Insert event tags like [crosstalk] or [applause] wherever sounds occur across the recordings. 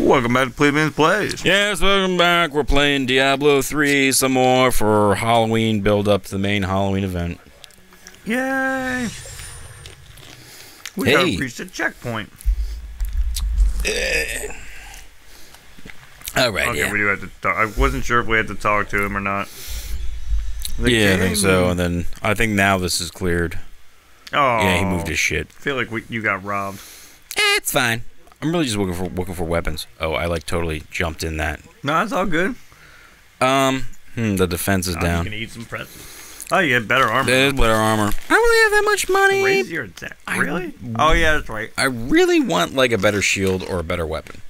Welcome back to Plebeians Plays. Yes, welcome back. We're playing Diablo 3 some more for Halloween build up to the main Halloween event. Yay! We Hey. gotta reach the checkpoint. All right, Okay, yeah. we do have to talk. I wasn't sure if we had to talk to him or not. The yeah, I think so. And then I think now this is cleared. Oh, Yeah, he moved his shit. I feel like we, you got robbed. Eh, it's fine. I'm really just looking for looking for weapons. Oh, I like totally jumped in that. No, it's all good. Um, hmm, the defense is Oh, You down. can eat some pretzels. Oh, you get better armor. There's better armor. I don't really have that much money. Raise your attack. I- Really? oh yeah, that's right. I really want like a better shield or a better weapon.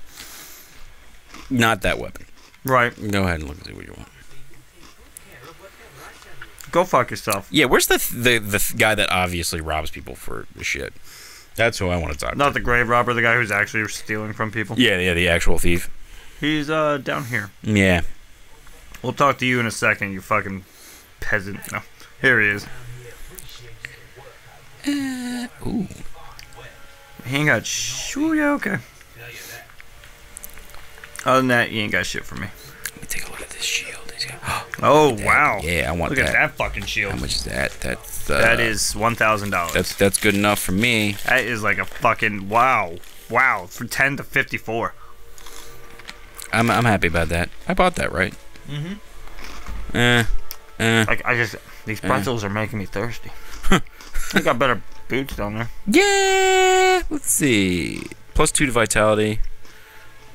Not that weapon. Right. Go ahead and look and see what you want. Go fuck yourself. Yeah, where's the the the th- guy that obviously robs people for the shit? That's who I want to talk to. Not to. the grave robber, the guy who's actually stealing from people. Yeah, yeah, the actual thief. He's uh down here. Yeah. We'll talk to you in a second, you fucking peasant. No. Here he is. Ooh. He ain't got sh- Ooh, yeah, okay. Other than that, he ain't got shit for me. Let me take a look at this shield. Oh, wow. Yeah, I want Look that. at that fucking shield. How much is that? That's uh, That is $1,000. that's that's good enough for me. That is like a fucking wow. Wow. For 10 to 54. I'm I'm happy about that. I bought that, right? Mm-hmm. Eh. Eh. Like, I just. These pretzels are making me thirsty. [laughs] I got better boots down there. Yeah. Let's see. Plus two to vitality.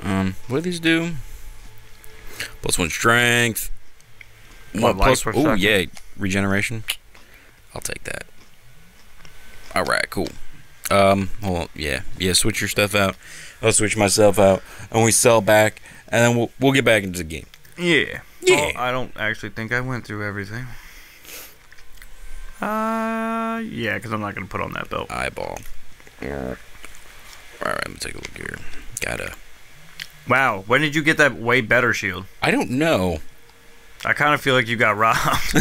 Um, what do these do? Plus one strength. One plus. Oh yeah, regeneration. I'll take that. All right, cool. Um, hold on. Yeah, yeah. Switch your stuff out. I'll switch myself out, and we sell back, and then we'll we'll get back into the game. Yeah. Yeah. Well, I don't actually think I went through everything. Uh, yeah, because I'm not going to put on that belt. Eyeball. All right, let me take a look here. Gotta. Wow, when did you get that way better shield? I don't know. I kind of feel like you got robbed. [laughs]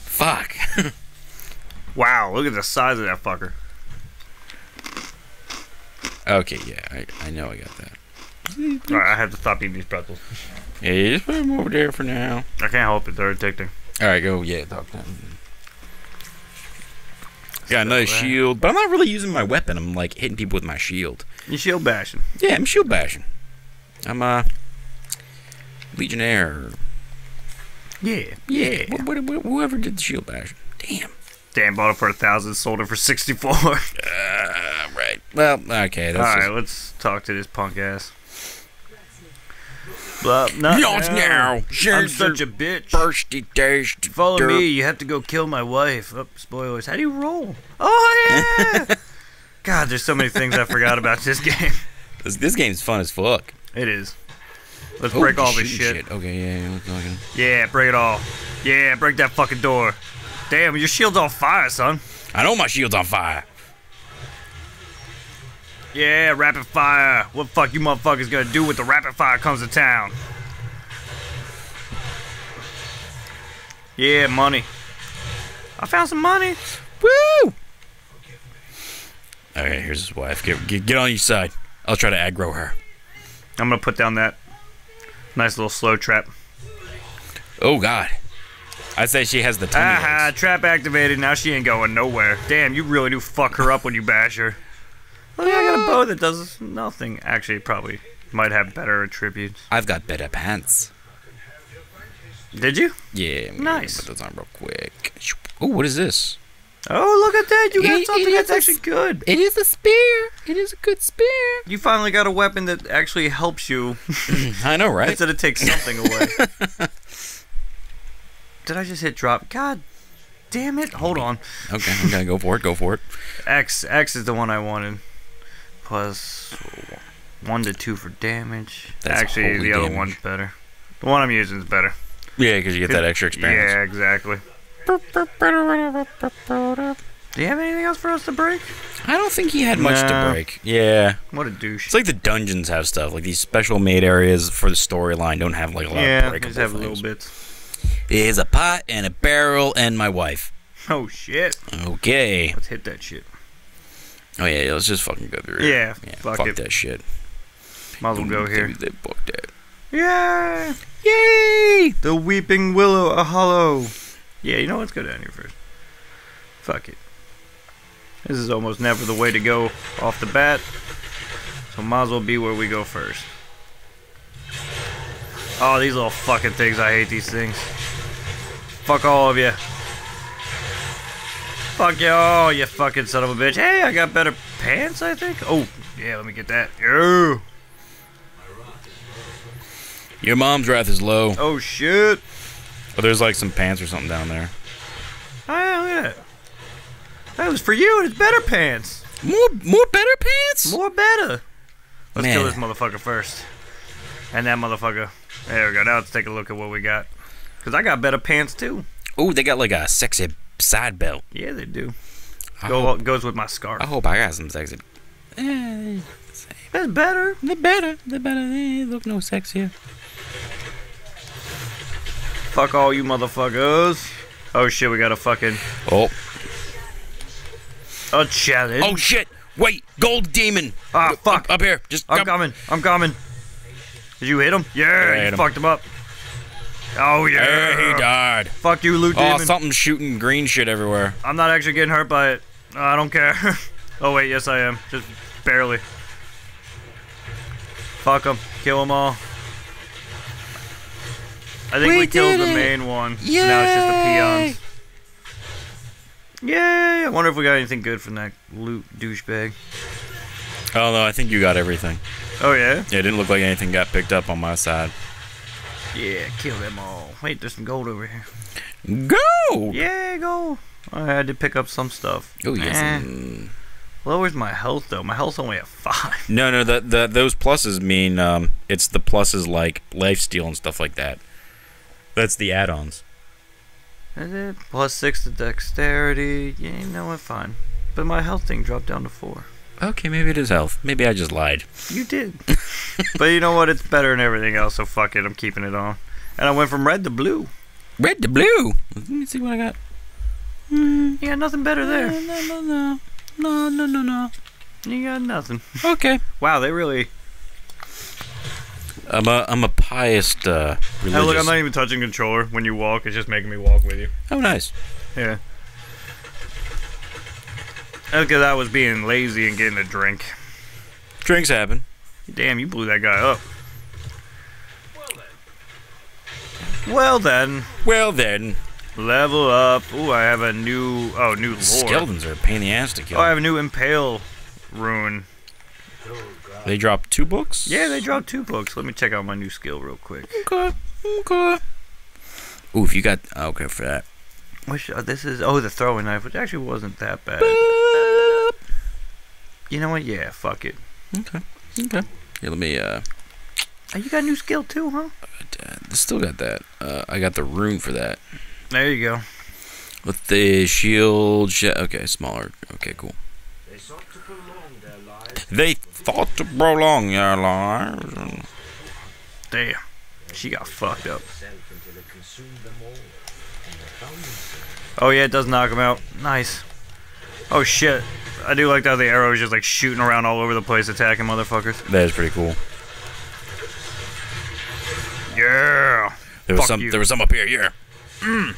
Fuck. wow, look at the size of that fucker. okay, yeah, I, I know I got that. Alright, I have to stop eating these pretzels. Yeah, just put them over there for now. I can't help it, they're addicting. All right, go. Yeah, talk to him. Got another right. shield, but I'm not really using my weapon. I'm like hitting people with my shield. You shield bashing. Yeah, I'm shield bashing. I'm uh legionnaire. Yeah, Yeah, wh- wh- wh- whoever did the shield bashing. Damn. Damn, bought it for a thousand, sold it for 64. Uh, [laughs] right. Well, okay. That's Alright, just, let's talk to this punk ass. Blah, not Not now. I'm such a bitch. bursty taste. Follow dirt. me, you have to go kill my wife. Oh, spoilers. How do you roll? Oh, yeah! [laughs] God, there's so many things I forgot about this [laughs] game. This, this game's fun as fuck. It is. Let's Oh, break all this shooting shit. Okay, yeah, yeah, talking. Yeah, break it all. Yeah, break that fucking door. Damn, your shield's on fire, son. I know my shield's on fire. Yeah, rapid fire. What the fuck you motherfuckers gonna do when the rapid fire comes to town? Yeah, money. I found some money. Woo! Okay, here's his wife. Get, get, get on your side. I'll try to aggro her. I'm gonna put down that nice little slow trap. Oh God. I'd say she has the Aha, legs. trap activated. Now she ain't going nowhere. Damn, you really do fuck her up when you bash her. Look, I got a bow that does nothing. Actually, probably might have better attributes. I've got better pants. Did you? Yeah. Nice. Put those on real quick. Oh, what is this? Oh, look at that. You got It- something it that's actually good. It is a spear. It is a good spear. You finally got a weapon that actually helps you [laughs] I know, right? instead of takes something away. [laughs] Did I just hit drop? God damn it. Hold on. Okay, I'm gonna go for it. Go for it. X X is the one I wanted. Plus one to two for damage. That's Actually, the other damage. one's better. The one I'm using is better. Yeah, because you get that extra experience. Yeah, exactly. Do you have anything else for us to break? I don't think he had much No. to break. Yeah. What a douche. It's like the dungeons have stuff. Like these special made areas for the storyline don't have like a lot of yeah, breakable just have things. little bits. Is a pot and a barrel and my wife. Oh shit! Okay. Let's hit that shit. Oh yeah, let's just fucking go through it. Yeah, Yeah, fuck fuck, it. that shit. Might as well go here. They booked it. Yeah. Yay! The Weeping Willow, a hollow. Yeah, you know what's go down here first. Fuck it. This is almost never the way to go off the bat. So might as well be where we go first. Oh, these little fucking things. I hate these things. Fuck all of you. Fuck you all, you fucking son of a bitch. Hey, I got better pants, I think. Oh, yeah, let me get that. Yeah. Your mom's wrath is low. Oh, shit. Oh, there's like some pants or something down there. Oh, yeah, look at that. That was for you, and it's better pants. More, more better pants. More better. Let's Man. kill this motherfucker first. And that motherfucker. There we go. Now let's take a look at what we got. Because I got better pants, too. Oh, they got like a sexy side belt. Yeah, they do. I Go, hope, goes with my scarf. I hope I got some sexy. Eh, That's better. they're better. They're better. They look no sexier. Fuck all you motherfuckers. Oh shit, we got a fucking Oh, a challenge. oh shit! Wait, gold demon. ah fuck. Up, up here. Just I'm come. coming. I'm coming. Did you hit him? Yeah, I you him. fucked him up. Oh yeah. There he died. Fuck you, loot Oh, demon. something's shooting green shit everywhere. I'm not actually getting hurt by it. Uh, I don't care. [laughs] oh wait, yes I am. Just barely. Fuck them. Kill them all. I think we, We killed did the it. main one. Now it's just the peons. Yay! I wonder if we got anything good from that loot douchebag. Oh no, I think you got everything. Oh yeah? Yeah, it didn't look like anything got picked up on my side. Yeah, kill them all. Wait, there's some gold over here. Go! Yeah, gold. I had to pick up some stuff. Oh yes. Eh. Lowers my health though. My health's only at five. No, no, the, the those pluses mean um, it's the pluses like lifesteal and stuff like that. That's the add-ons. Is it? Plus six to dexterity. Yeah, you know what? Fine. But my health thing dropped down to four. Okay, maybe it is health. Maybe I just lied. You did. [laughs] but you know what? It's better than everything else, so fuck it. I'm keeping it on. And I went from red to blue. Red to blue. Let me see what I got. You got nothing better there. No, no, no, no, no, no, no. You got nothing. Okay. Wow, they really. I'm a I'm a pious uh, religious. Oh, look, I'm not even touching controller. When you walk, it's just making me walk with you. oh, nice. Yeah. That's because I was being lazy and getting a drink. Drinks happen. Damn, you blew that guy up. Well then, Well then, level up. Ooh, I have a new. Oh, new lore. skeletons are a pain in the ass to kill. Oh, I have a new impale rune. they drop two books. Yeah, they dropped two books. Let me check out my new skill real quick. Okay. Okay. Ooh, if you got okay for that. Which uh, this is? Oh, the throwing knife, which actually wasn't that bad. You know what? Yeah, fuck it. Okay. Okay. Here, let me. Uh, Oh, you got a new skill too, huh? uh, still got that. Uh, I got the rune for that. There you go. With the shield. Sh- okay, smaller. Okay, cool. They sought to prolong their lives. They thought to prolong your lives. Damn, she got fucked up. Itself until it consumed them all. And they found themselves Oh yeah, it does knock him out. Nice. Oh shit. I do like how the arrow is just like shooting around all over the place, attacking motherfuckers. That is pretty cool. Yeah. There was Fuck some. you. There was some up here. Yeah. Mm.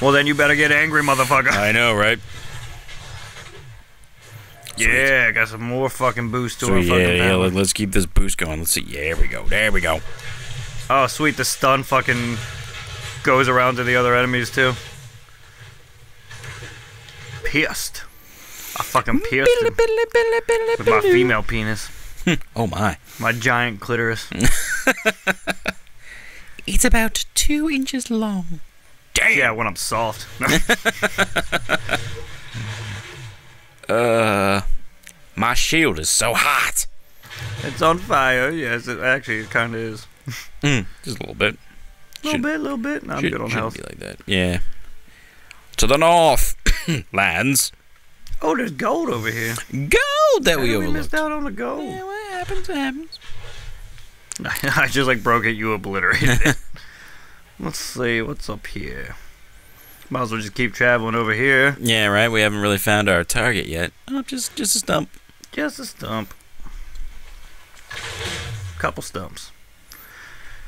Well then you better get angry, motherfucker. I know, right? [laughs] yeah, got some more fucking boost to So our yeah, fucking yeah. Let, let's keep this boost going. Let's see. Yeah, there we go. There we go. Oh sweet, the stun fucking goes around to the other enemies too. Pierced. I fucking pierced him with my female penis. [laughs] Oh my! My giant clitoris. [laughs] It's about two inches long. Damn. Yeah, when I'm soft. [laughs] Uh, my shield is so hot. it's on fire. Yes, it actually it kind of is. Mm, just a little bit. A little bit, a little bit. No, I'm Should, good on health. be like that. Yeah. To the north, [coughs] lands. Oh, there's gold over here. Gold that we How we overlooked. missed out on the gold. Yeah, what happens happens. [laughs] I just like broke it. You obliterated it. [laughs] Let's see what's up here. Might as well just keep traveling over here. Yeah, right. We haven't really found our target yet. Oh, just just a stump. Just a stump. Couple stumps.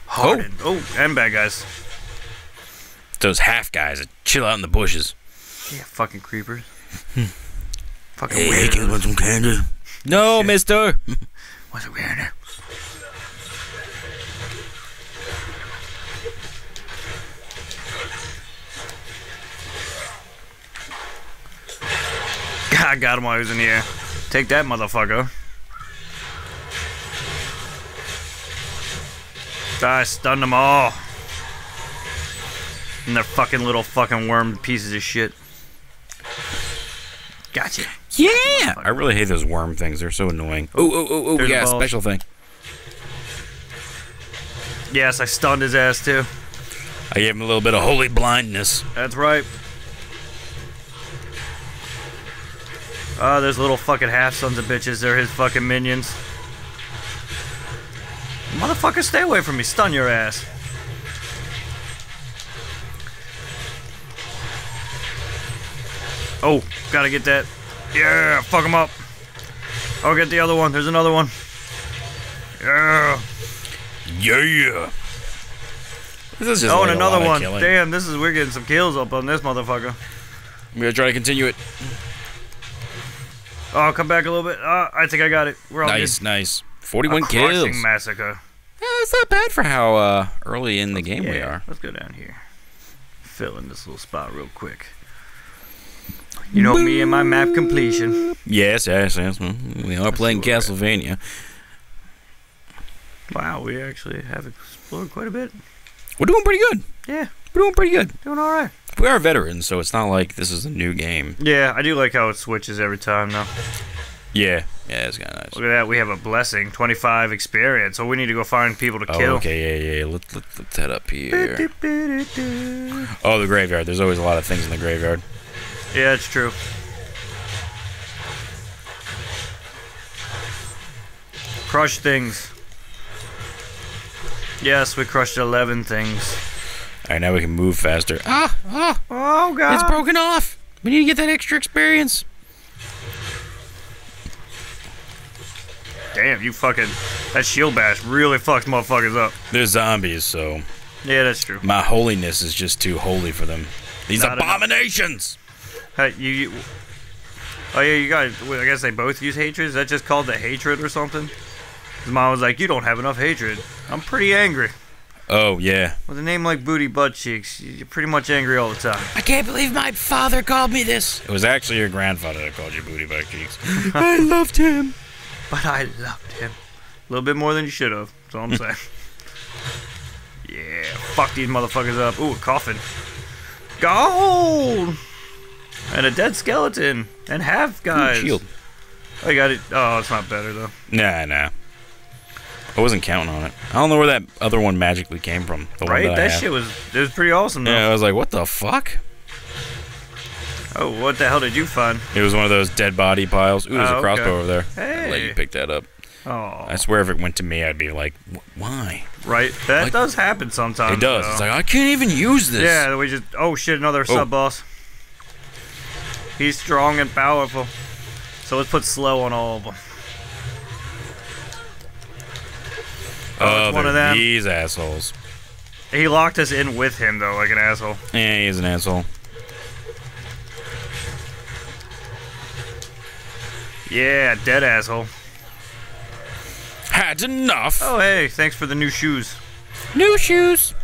Hardened. Oh, and bad guys. Those half guys that chill out in the bushes. Yeah, fucking creepers. Hmm. fucking Hey, weird. kids want some candy? No, Mister. [laughs] What's a weirdo? [laughs] I got him while he was in the air. Take that, motherfucker. I stunned them all. And they're fucking little fucking worm pieces of shit. Gotcha. Yeah. I really hate those worm things. They're so annoying. Oh, oh, oh, oh. Yeah, special thing. Yes, I stunned his ass too. I gave him a little bit of holy blindness. That's right. Ah, oh, there's little fucking half sons of bitches. They're his fucking minions. Motherfucker, stay away from me. Stun your ass. Oh, gotta get that. Yeah, fuck him up. I'll get the other one. There's another one. Yeah. Yeah. This is just Oh, and another one. Damn, this is we're getting some kills up on this motherfucker. I'm gonna try to continue it. Oh, come back a little bit. Uh, I think I got it. We're all Nice, good. nice. A 41 crushing kills. massacre. Yeah, it's not bad for how uh, early in the game we are. Let's go down here. Fill in this little spot real quick. You know me and my map completion. Yes, yes, yes. mm, We are playing Castlevania. Wow, we actually have explored quite a bit. We're doing pretty good. Yeah, We're doing pretty good. doing all right. We are veterans, so it's not like this is a new game. Yeah, I do like how it switches every time though. Yeah, yeah, it's kind of nice. Look at that, we have a blessing, 25 experience, so we need to go find people to Oh, kill. okay, yeah, yeah. Let, let, let's head up here. Oh, the graveyard. There's always a lot of things in the graveyard. Yeah, it's true. Crush things. Yes, we crushed 11 things. All right, now we can move faster. Ah, ah, Oh, God. it's broken off. We need to get that extra experience. Damn, you fucking. That shield bash really fucks motherfuckers up. They're zombies, so Yeah, that's true. my holiness is just too holy for them. These Not abominations. Hey, you, you. Oh, yeah, you guys. I guess they both use hatred. Is that just called the hatred or something? His mom was like, You don't have enough hatred. I'm pretty angry. Oh yeah. With a name like Booty Butt Cheeks, you're pretty much angry all the time. I can't believe my father called me this. It was actually your grandfather that called you booty butt cheeks. [laughs] I loved him. [laughs] But I loved him. A little bit more than you should have. That's all I'm [laughs] saying. yeah, fuck these motherfuckers up. Ooh, a coffin. Gold! And a dead skeleton. And half guys. Shield. I got it. Oh, it's not better though. Nah, nah. I wasn't counting on it. I don't know where that other one magically came from. The Right? That, That shit was it was pretty awesome though. Yeah, I was like, what the fuck? Oh, what the hell did you find? It was one of those dead body piles. Ooh, there's Oh, a crossbow okay. over there. I'll let you pick that up. Oh, I swear if it went to me, I'd be like, why? right. That Like- does happen sometimes. It does. though. It's like, I can't even use this. Yeah, we just. Oh shit, another Oh. sub boss. He's strong and powerful. So let's put slow on all of them. Oh, it's one of them. these assholes. He locked us in with him though, like an asshole. Yeah, he's an asshole. Yeah, dead asshole. Had enough. Oh hey, thanks for the new shoes. New shoes.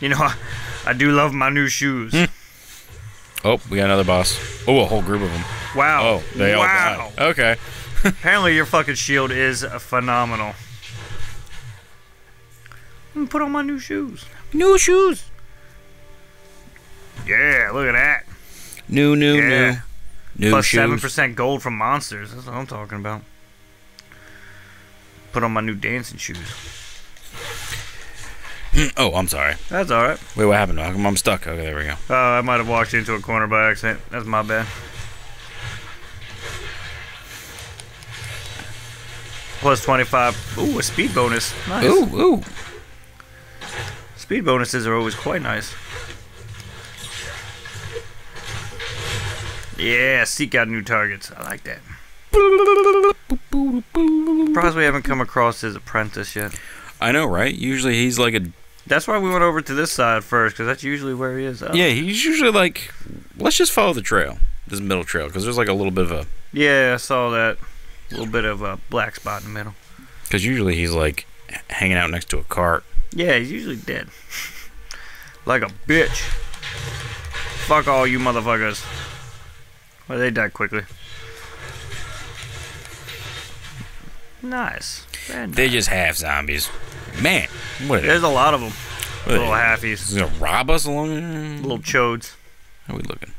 You know, I, [laughs] I do love my new shoes. Hmm. Oh, we got another boss. Oh, a whole group of them. Wow. Oh, they all wow. died. Okay. [laughs] Apparently your fucking shield is phenomenal. I'm gonna put on my new shoes. New shoes. Yeah, look at that. New, new, Yeah. new. New Plus seven percent gold from monsters. That's what I'm talking about. Put on my new dancing shoes. [clears throat] Oh, I'm sorry. That's all right. Wait, what happened? I'm stuck? Okay, there we go. Uh, I might have walked into a corner by accident. That's my bad. Plus 25. Ooh, a speed bonus. Nice. Ooh, ooh. Speed bonuses are always quite nice. Yeah, seek out new targets. I like that. Surprised we haven't come across his apprentice yet. I know, right? Usually he's like a That's why we went over to this side first, because that's usually where he is. Oh. yeah. He's usually like, let's just follow the trail, this middle trail, because there's like a little bit of a Yeah, I saw that. A little bit of a black spot in the middle. because usually he's like hanging out next to a cart. Yeah, he's usually dead. [laughs] like a bitch. Fuck all you motherfuckers. Well, they died quickly. Nice. Very nice. They just half zombies. Man, what are they? There's a lot of them. What Little halfies. Gonna rob us along? Little chodes. How are we looking?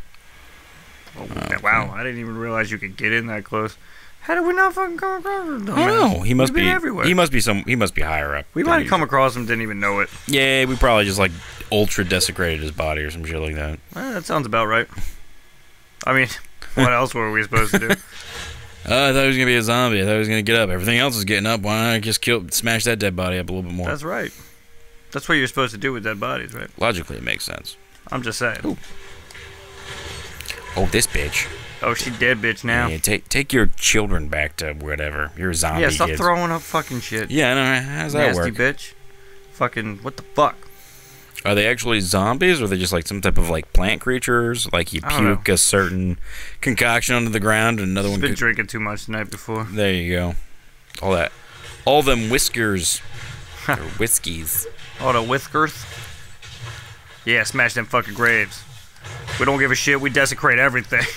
Oh, oh wow, I didn't even realize you could get in that close. How did we not fucking come across them? I oh, don't know. He must be everywhere. He must be some. He must be higher up. We might have come across him. didn't even know it. Yeah, we probably just like ultra desecrated his body or some shit like that. That sounds about right. I mean, [laughs] what else were we supposed to do? [laughs] Uh, I thought he was gonna be a zombie. I thought he was gonna get up. Everything else is getting up. Why not just kill, smash that dead body up a little bit more? That's right. That's what you're supposed to do with dead bodies, right? Logically, it makes sense. I'm just saying. Ooh. Oh, this bitch. Oh, she dead, bitch. Now. Yeah, take take your children back to whatever. You're a zombie. Yeah, stop kids. throwing up fucking shit. Yeah, I know. How's that Nasty work? Nasty bitch. Fucking what the fuck? Are they actually zombies, or are they just like some type of like plant creatures? Like you know. puke a certain concoction onto the ground, and another She's one. been could- drinking too much the night before. There you go. All that. All them whiskers. [laughs] or whiskies. Oh, the whiskers. Yeah, smash them fucking graves. We don't give a shit. We desecrate everything. [laughs]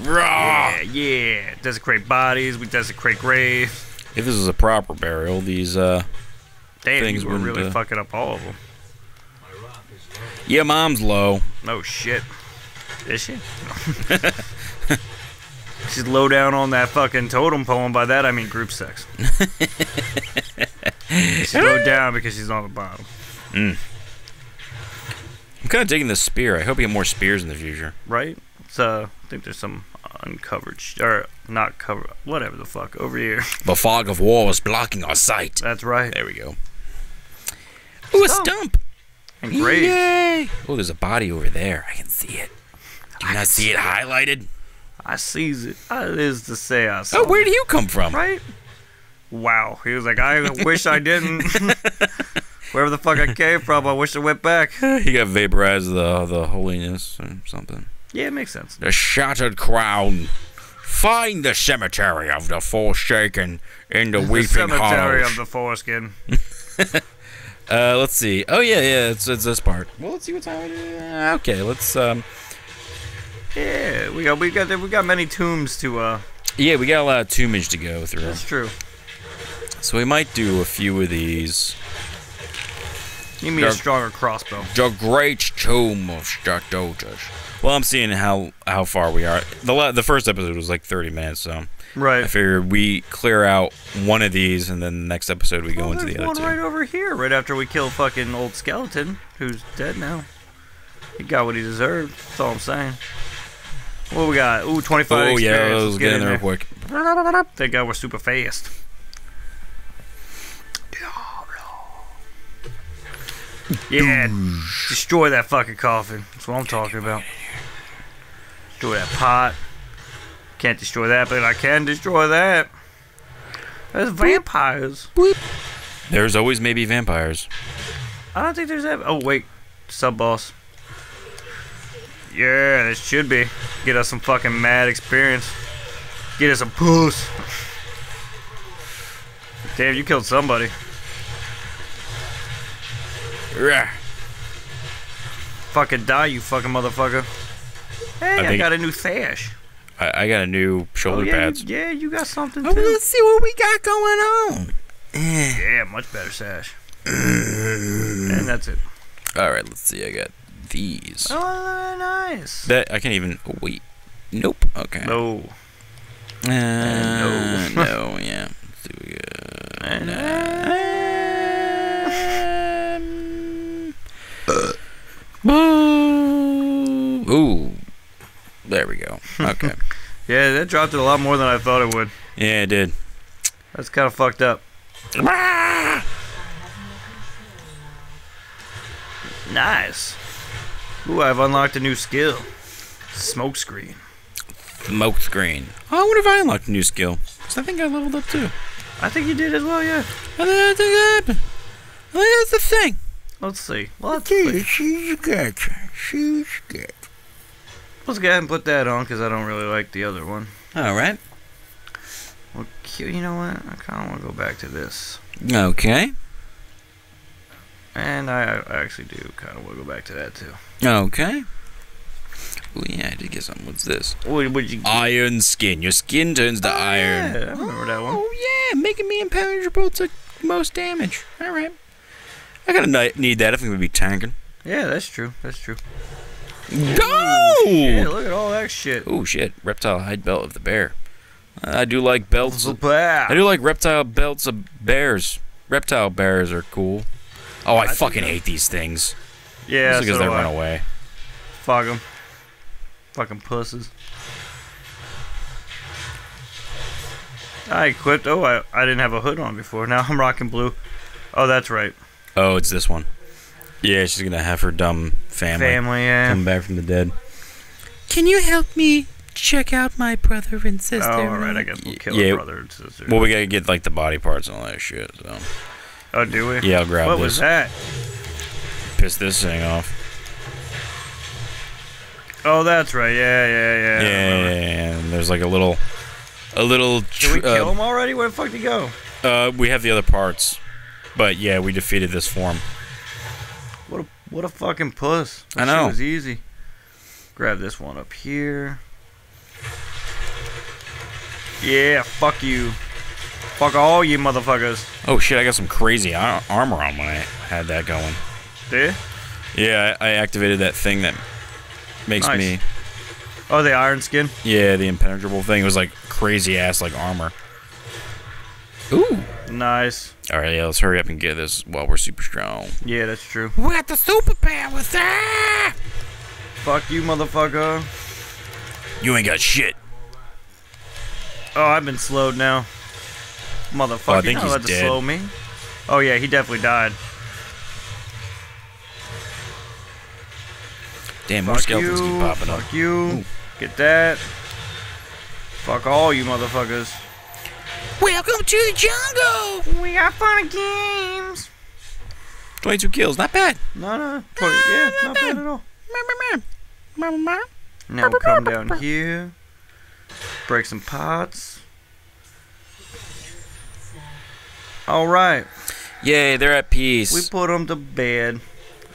Raw! Yeah, yeah. Desecrate bodies. We desecrate graves. If this was a proper burial, these, uh. Damn, Things you were really uh, fucking up all of them. My wrath is low. Yeah, mom's low. Oh shit. Is she? [laughs] She's low down on that fucking totem pole, and by that I mean group sex. [laughs] she's low down because she's on the bottom. I'm kind of digging this spear. I hope we get more spears in the future. Right? So I think there's some uncovered sh- or not covered, whatever the fuck over here. The fog of war is blocking our sight. That's right. There we go. Ooh, a Stump. stump. And graves. Yay! Oh, there's a body over there. I can see it. Do you I not see see it it. highlighted? I sees it. It is to say I oh, saw. Oh, where do you come from? Right? Wow. He was like, I wish I didn't. [laughs] Wherever the fuck I came from, I wish I went back. [laughs] He got vaporized the the holiness or something. Yeah, it makes sense. The shattered crown. Find the cemetery of the forsaken in the The weeping cemetery hollows. of the foreskin. [laughs] uh, let's see. Oh yeah, yeah. It's, it's this part. Well, let's see what time it is. Uh, Okay, let's. Um, Yeah, we got we got we got many tombs to uh. yeah, we got a lot of tombage to go through, That's true. so we might do a few of these. Need me a stronger crossbow. The Great Tomb of Statotas. Well, I'm seeing how how far we are. The la- the first episode was like 30 minutes, so right. I Right. figured we clear out one of these, and then the next episode we go Well, into the other one two. right over here, right after we kill fucking old skeleton, who's dead now. He got what he deserved. That's all I'm saying. What we got? Ooh, 25 Oh yeah, experience. let's Let's get in there there. real quick. Thank God we're super fast. Yeah, destroy that fucking coffin. That's what I'm talking about. Destroy that pot. Can't destroy that, but I can destroy that. There's vampires. There's always maybe vampires. I don't think there's that. Oh wait, sub boss. Yeah, this should be. Get us some fucking mad experience. Get us a puss. Damn, you killed somebody. Rah. Fucking die, you fucking motherfucker. Hey, I, think- got a new sash. I, I got a new shoulder oh, yeah, pads. You, yeah, you got something Oh, too. let's see what we got going on. Yeah, much better sash. and that's it. All right, let's see. I got these. Oh, nice. That I can't even. Oh, wait. Nope. Okay. No. Uh, no. [laughs] no. Yeah. Let's see we got. Um, Ooh. There we go. Okay. [laughs] Yeah, that dropped it a lot more than I thought it would. yeah, it did. That's kind of fucked up. Nice. Ooh, I've unlocked a new skill. Smoke screen. Smoke screen. Oh, I wonder if I unlocked a new skill. 'Cause I think I leveled up too. I think you did as well, yeah. I think that happened. I think that's the thing. Let's see. Let's see. she's good. She's good. Let's go ahead and put that on because I don't really like the other one. All right. Well. You know what? I kind of want to go back to this. Okay. And I, I actually do kind of want to go back to that too. Okay. Oh yeah, I did get something. What's this? What would you? Iron skin. Your skin turns to oh, iron. Yeah, I remember that one. Oh yeah, making me impenetrable to most damage. All right. I gotta need that if I'm gonna be tanking. Yeah, that's true. That's true. Go! Yeah, look at all that shit. Oh shit! Reptile hide belt of the bear. I do like belts. I I do like reptile belts of bears. Reptile bears are cool. Oh, I, I fucking hate these things. Yeah, Just because so they run away. Fuck them. Fucking pusses. I equipped. Oh, I, I didn't have a hood on before. Now I'm rocking blue. Oh, that's right. Oh, it's this one. Yeah, she's gonna have her dumb family, Family, yeah. come back from the dead. Can you help me check out my brother and sister? Oh, alright, I guess we'll kill yeah. her brother and sister. Well, we gotta get like the body parts and all that shit. So oh, do we? yeah, I'll grab What this. was that? Piss this thing off. Oh, that's right. Yeah, yeah, yeah. Yeah, I remember. and there's like a little, a little. Did we tr- kill uh, him already? Where the fuck did he go? uh, we have the other parts, but yeah, we defeated this form. What a what a fucking puss. That I know. It was easy. Grab this one up here. Yeah, fuck you. Fuck all you motherfuckers. Oh shit! I got some crazy ar- armor on when I had that going. There? Yeah, I, I activated that thing that makes Nice. me. Oh, the iron skin. Yeah, the impenetrable thing. It was like crazy ass like armor. Ooh. Nice. All right, yeah. Let's hurry up and get this while we're super strong. Yeah, that's true. We got the superpowers. Ah! Fuck you, motherfucker. You ain't got shit. Oh, I've been slowed now. Motherfucker, Oh, I you're think not he's allowed to dead. slow me. Oh yeah, he definitely died. Damn, more Fuck skeletons you. keep popping up. Fuck you. Ooh. Get that. Fuck all you motherfuckers. Welcome to the jungle. We got fun games. 22 kills, not bad. No, no. 20, yeah, not bad at all. Now we'll come down here. Break some pots. Alright. Yay, they're at peace. We put them to bed.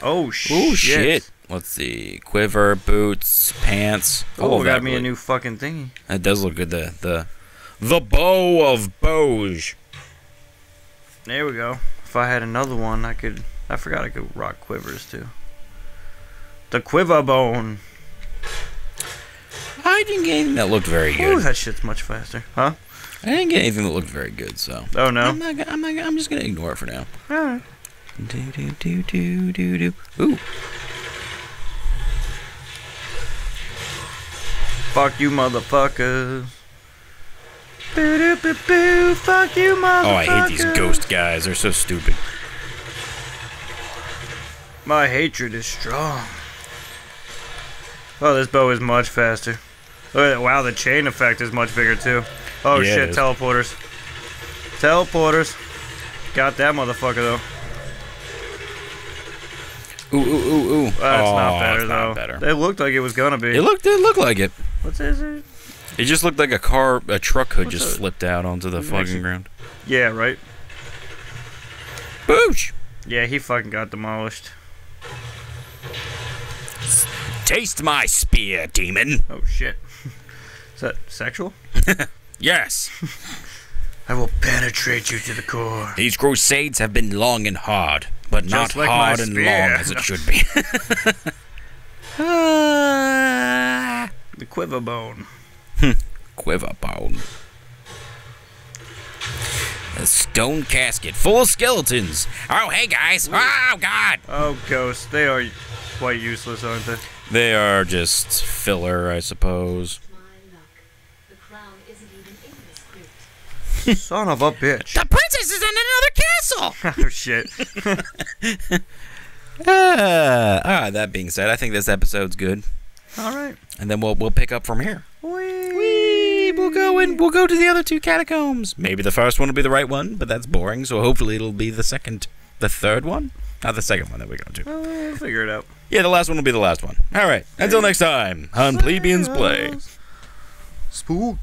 Oh, shit. Oh shit. Let's see. Quiver, boots, pants. Oh, All got that me a new fucking thingy. That does look good. The the the bow of bows. There we go. If I had another one, I could. I forgot I could rock quivers too. The quiver bone. I didn't get anything that looked very Ooh, good. that shit's much faster. Huh? I didn't get anything that looked very good. So Oh no. I'm not. I'm not. I'm just gonna ignore it for now. Alright. Do do do do do do. Ooh. Fuck you, motherfuckers. Boo boo boo. Fuck you. Oh, I hate these ghost guys. They're so stupid. My hatred is strong. Oh, this bow is much faster. Look at that. Wow, the chain effect is much bigger too. Oh Yeah, shit, teleporters. Teleporters. Got that motherfucker though. Ooh ooh ooh ooh. That's oh, not better though. Not better. It looked like it was gonna be. It looked. It looked like it. What's this? It just looked like a car, a truck hood What's just a- flipped out onto the fucking ground. Yeah, right. Boosh! Yeah, he fucking got demolished. Taste my spear, demon. Oh shit. [laughs] Is that sexual? [laughs] Yes. [laughs] I will penetrate you to the core. These crusades have been long and hard, but not like hard and long as it should be. The quiver bone. [laughs] Quiver bone. A stone casket full of skeletons. Oh, hey guys. Oh, God. Oh, ghosts. They are quite useless, aren't they? They are just filler, I suppose. My luck. The crown isn't even in this crypt. Son of a bitch. The princess is in another castle. [laughs] oh shit. [laughs] Ah, ah, that being said, I think this episode's good, All right. and then we'll we'll pick up from here. Whee! We'll go and we'll go to the other two catacombs. Maybe the first one will be the right one, but that's boring. So hopefully it'll be the second, the third one, not the second one that we're going to. Well, we'll figure it out. Yeah, the last one will be the last one. All right. Until next time, on Plebeians Play. Spook.